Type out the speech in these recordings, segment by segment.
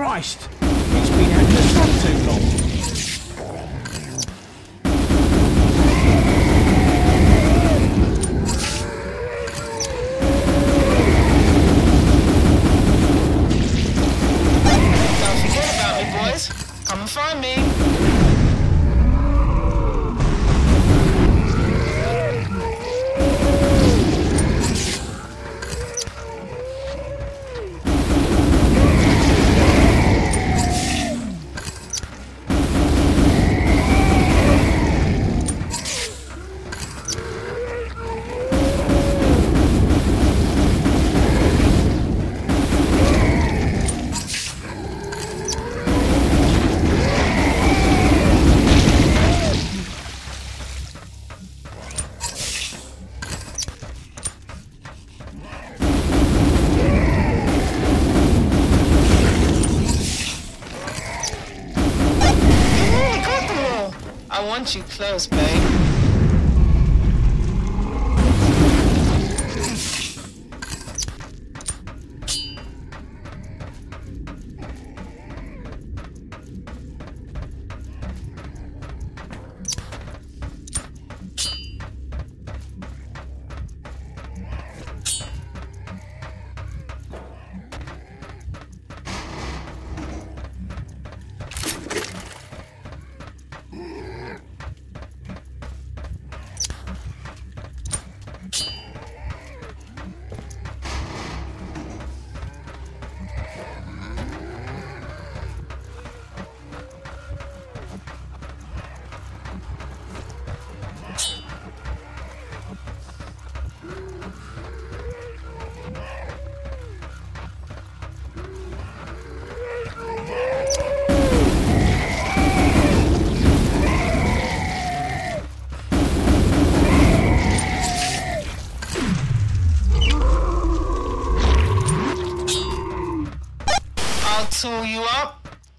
Christ!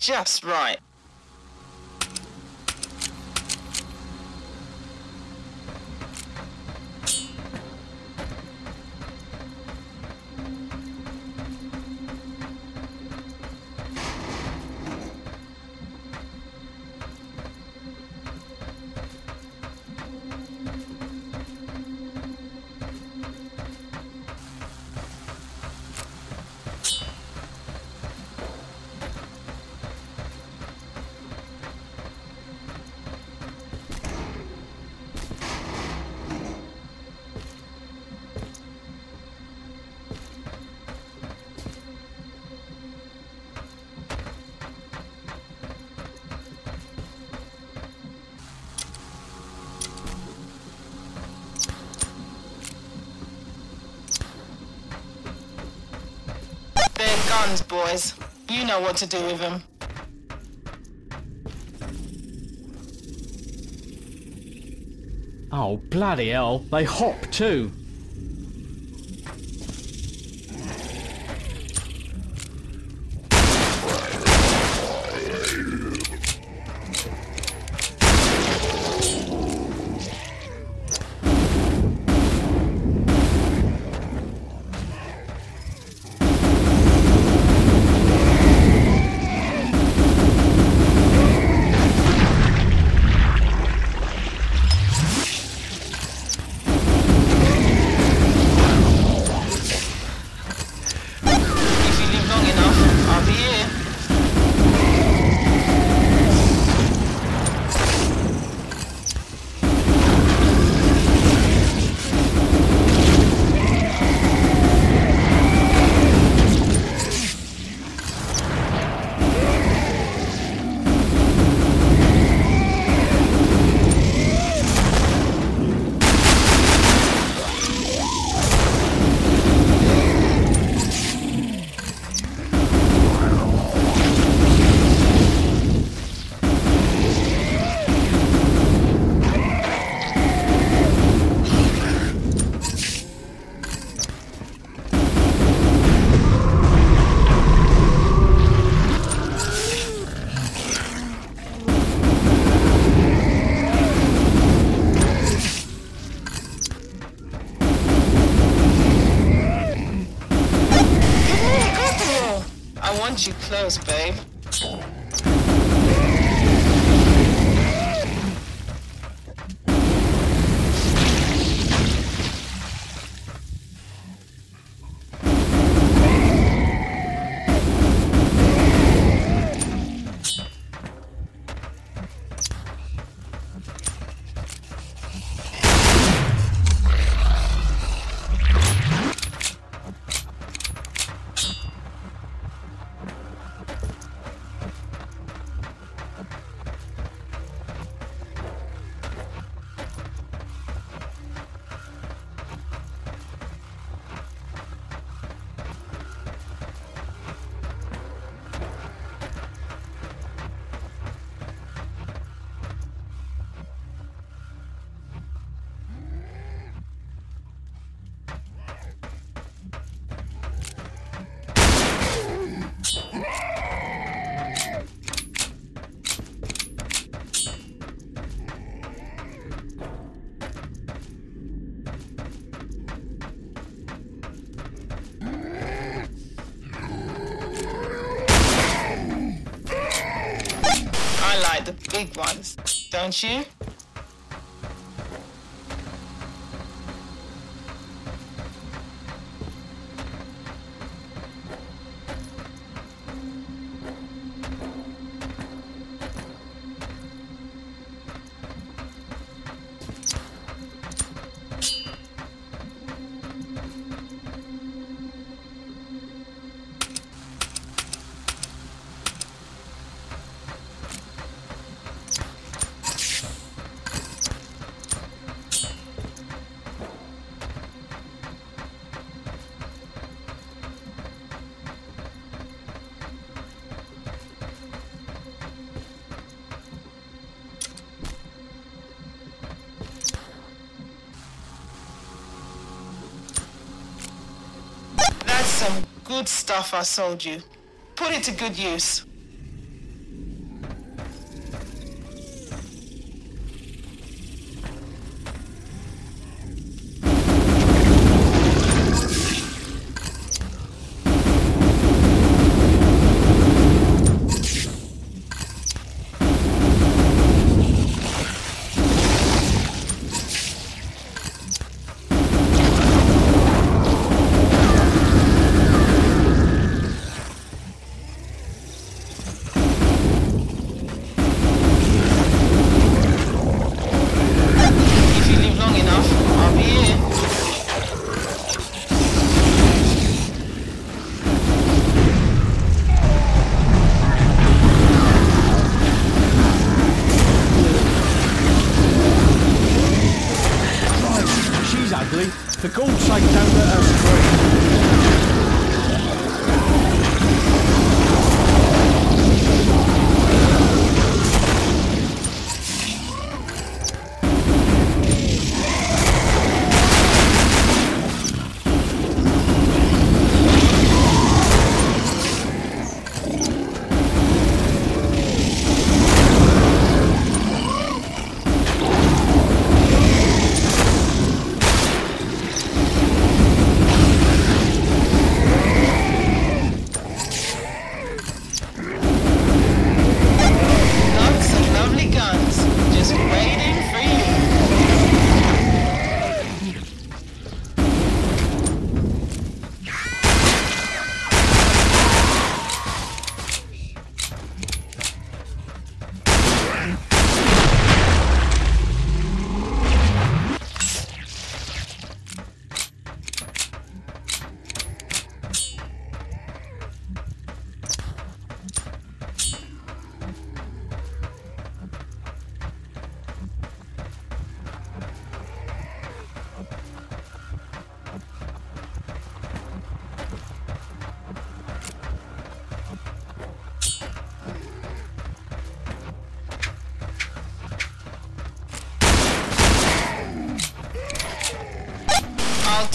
just right. what to do with him. Oh, bloody hell. They hop too. close, babe. Don't you? Good stuff I sold you. Put it to good use.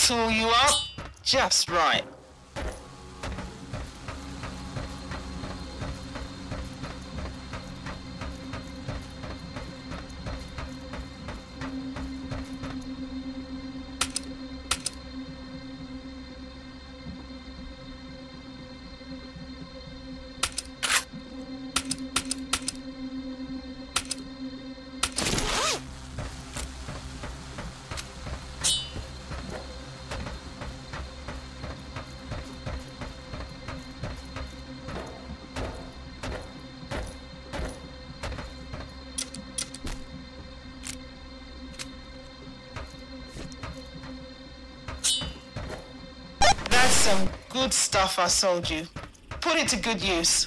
Tool you up just right. Stuff I sold you. Put it to good use.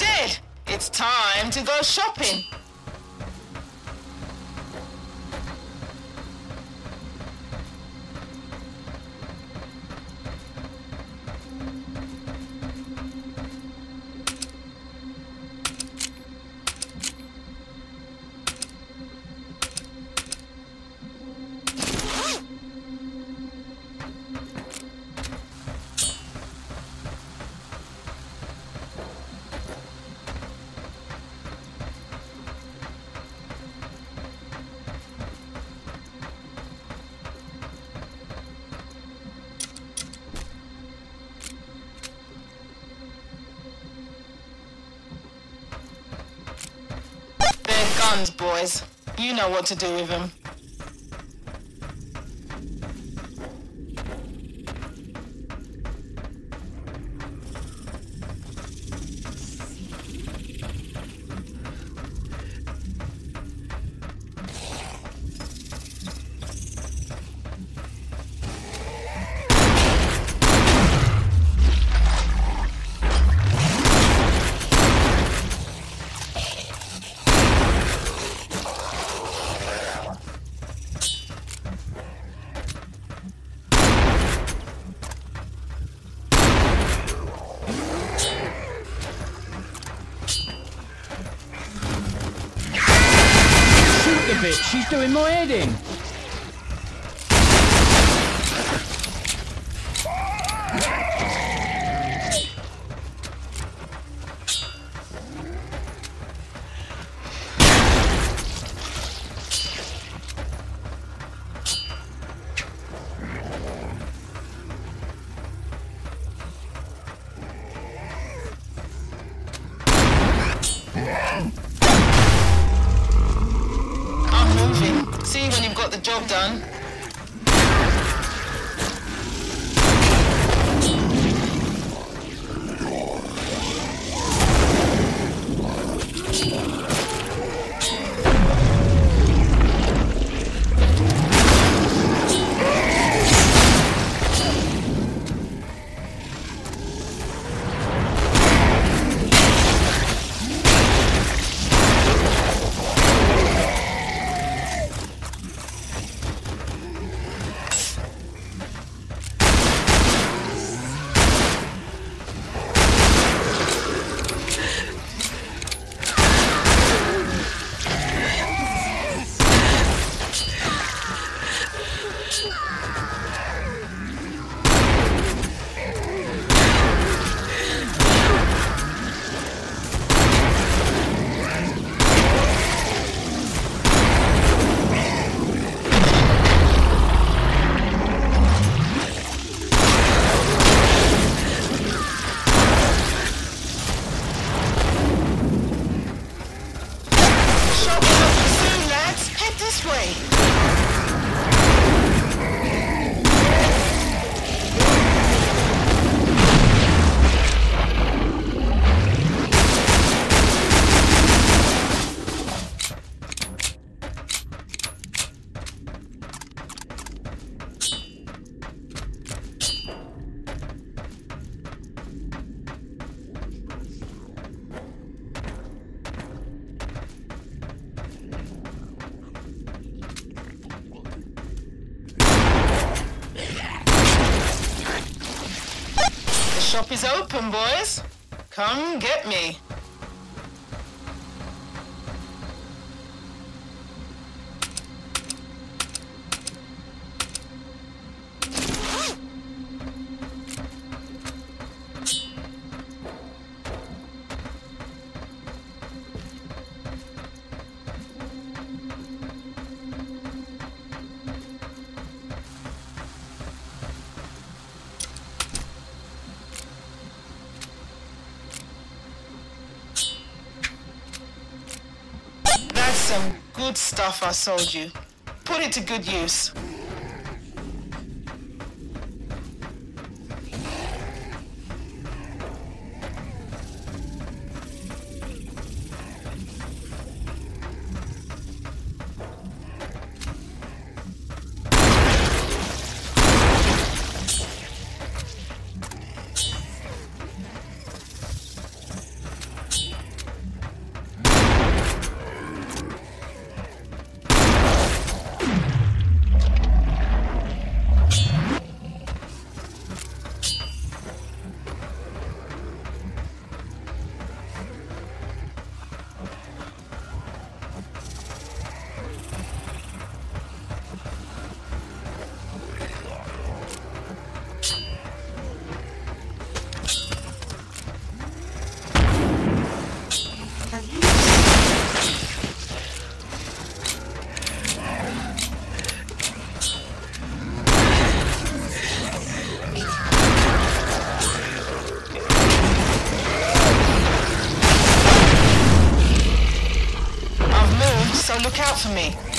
Dead. It's time to go shopping. You know what to do with them. boys. Come get me. good stuff I sold you. Put it to good use. out for me.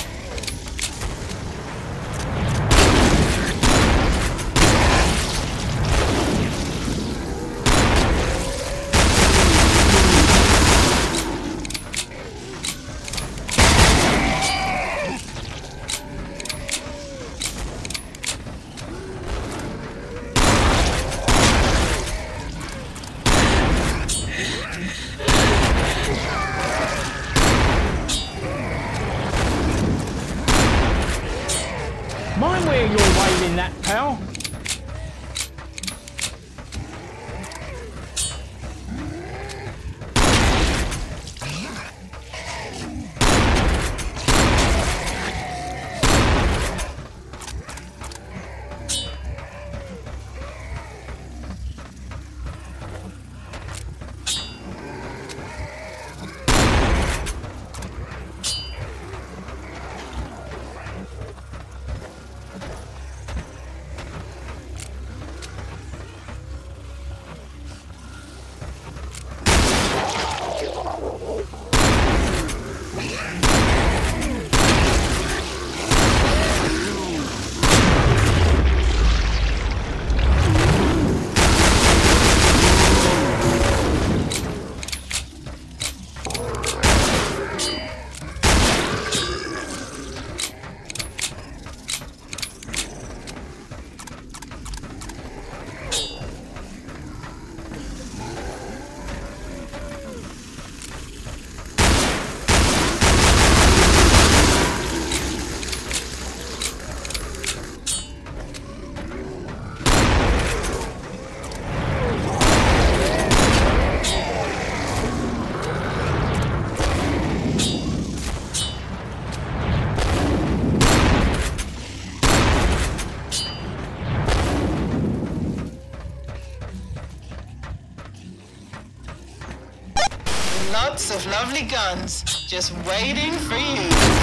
Lovely guns just waiting for you.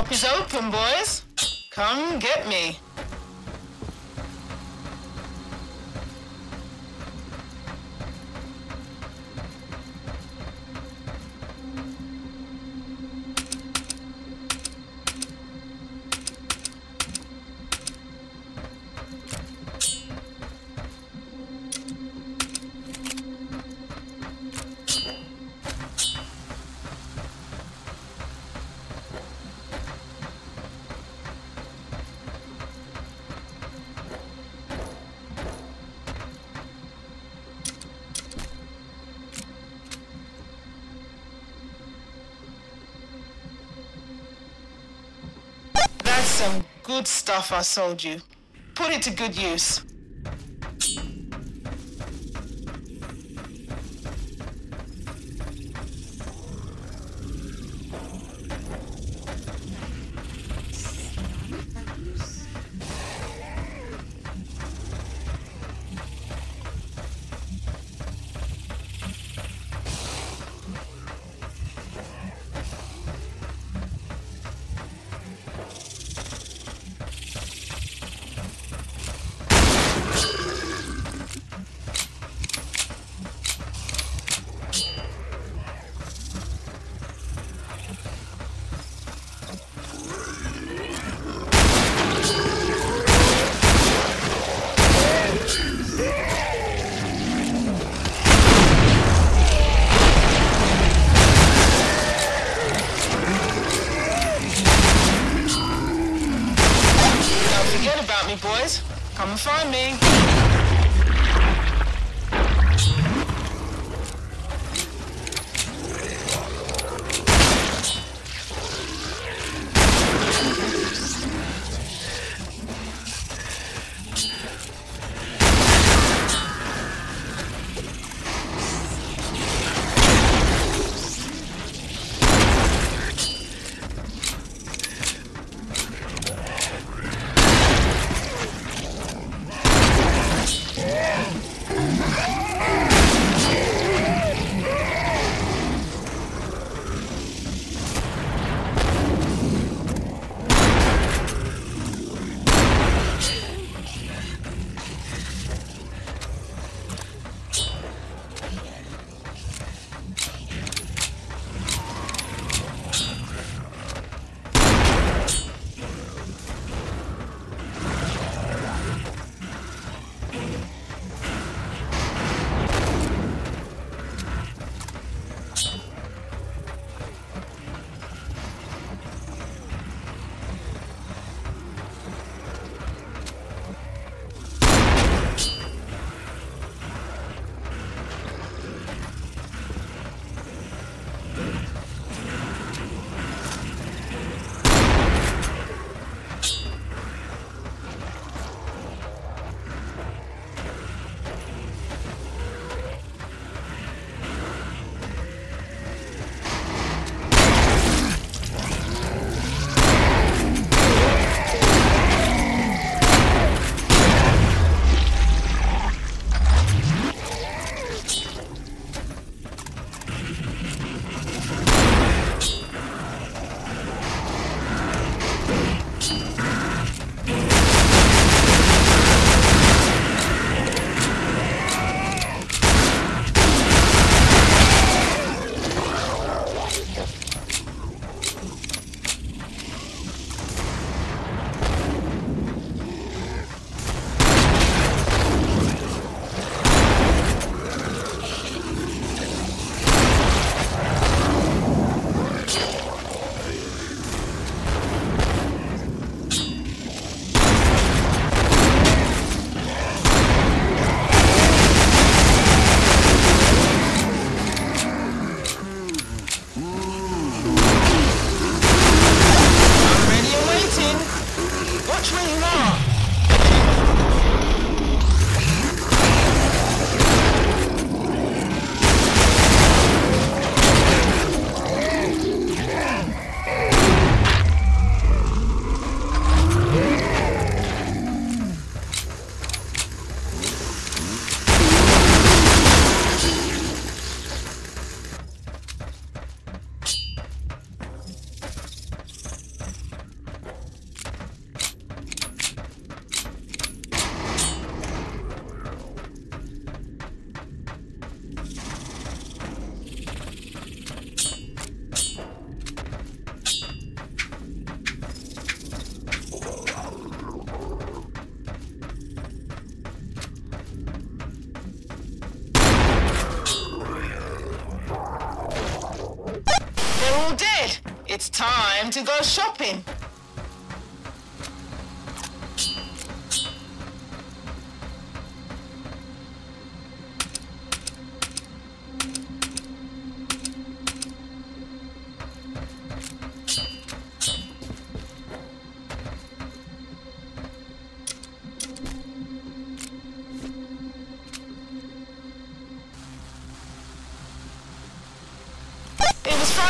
Shop is open, boys. Come get me. Stuff I sold you. Put it to good use.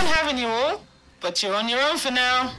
don't have any wool, but you're on your own for now.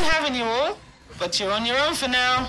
Fun having you all, but you're on your own for now.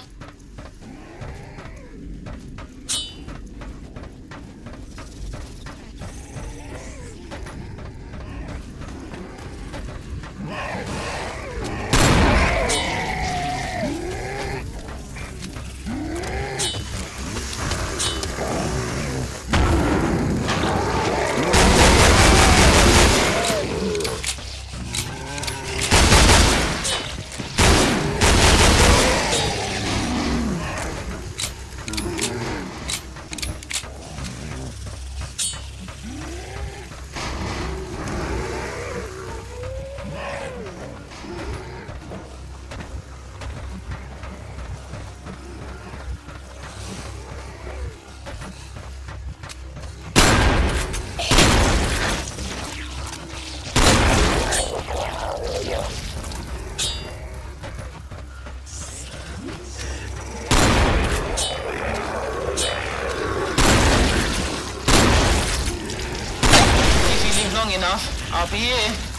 Long enough, I'll be here.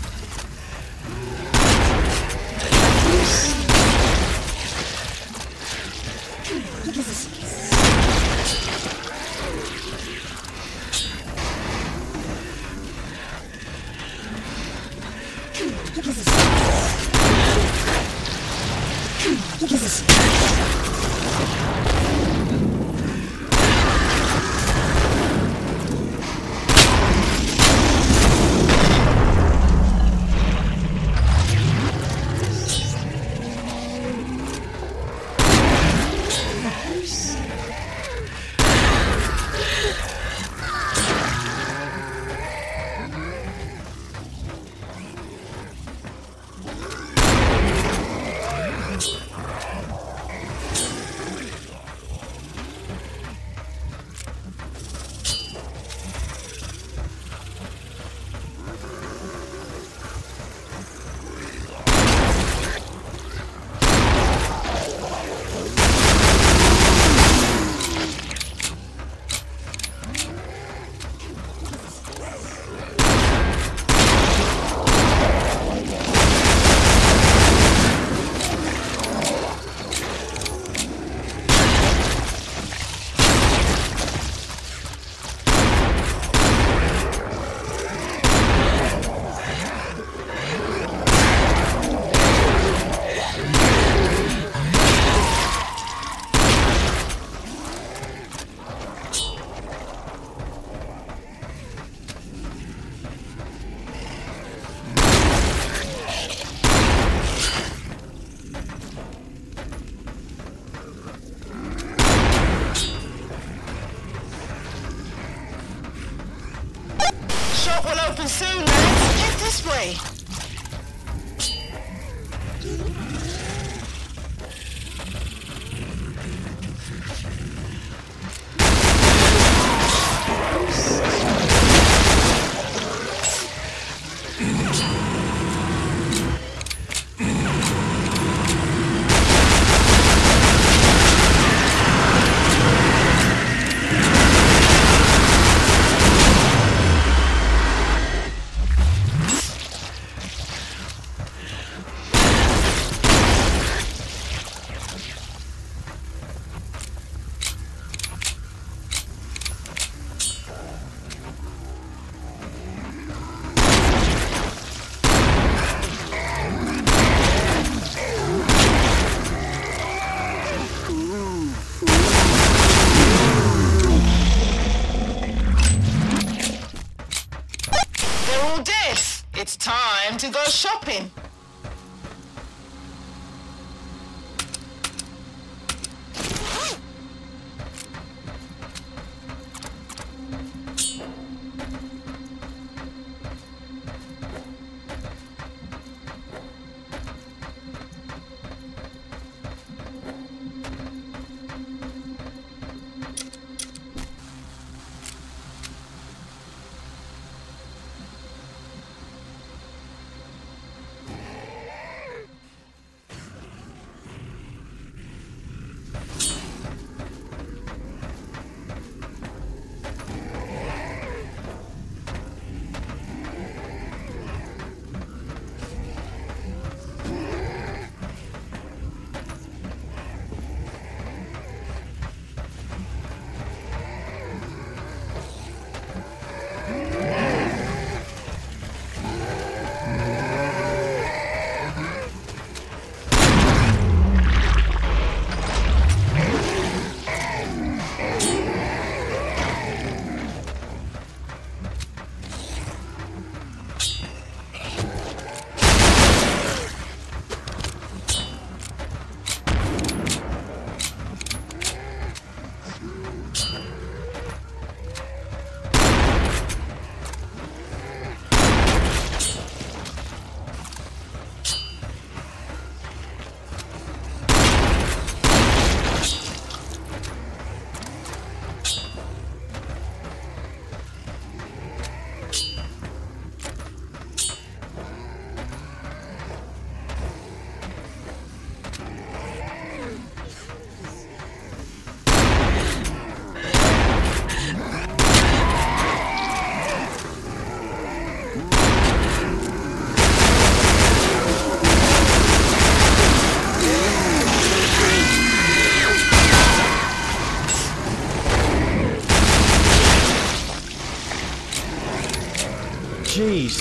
It's time to go shopping.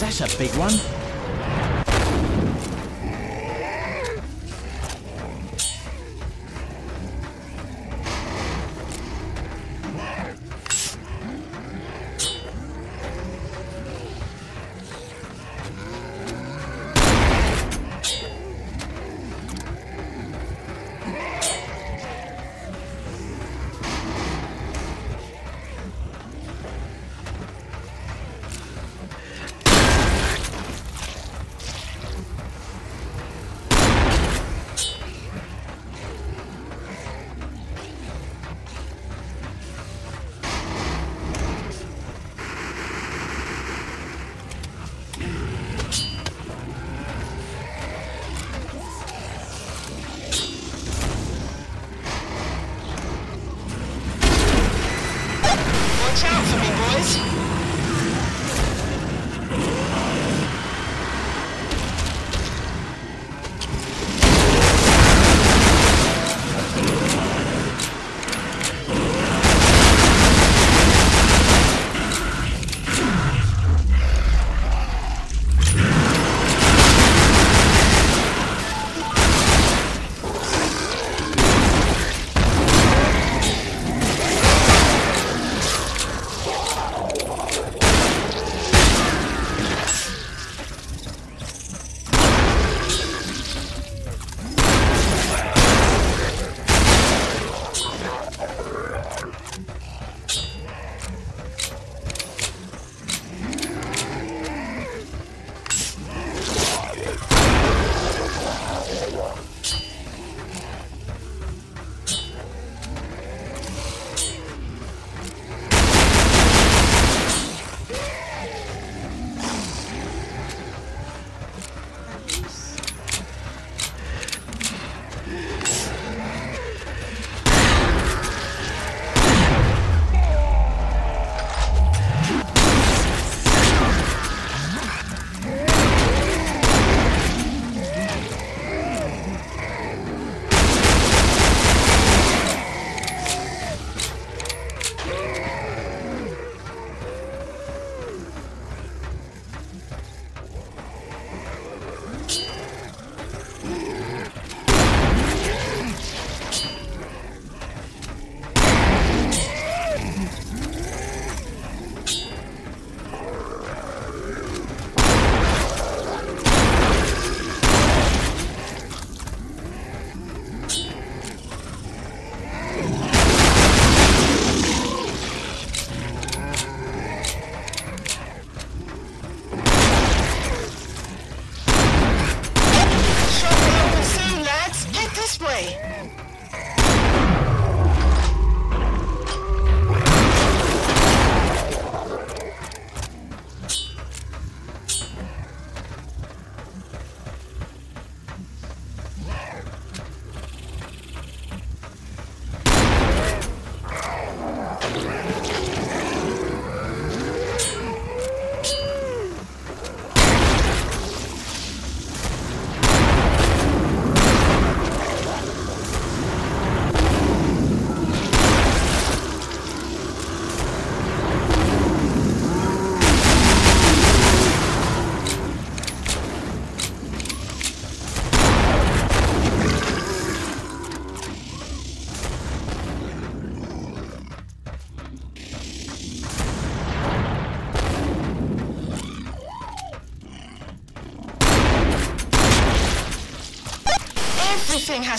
That's a big one.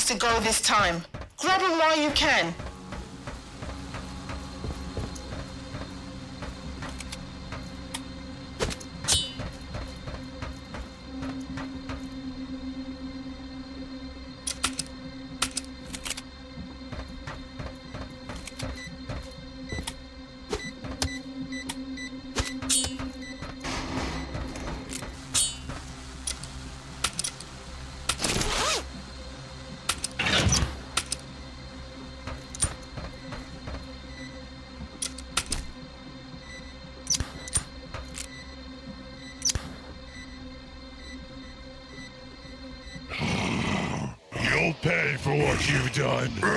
Has to go this time. Grab them while you can. Done.